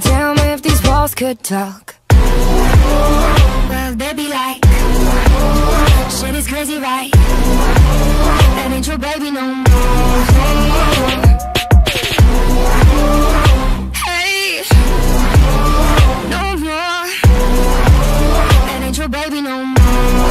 Tell me if these walls could talk. Well, they be like Shit is crazy, right? That ain't your baby no more. Hey No more. That ain't your baby no more.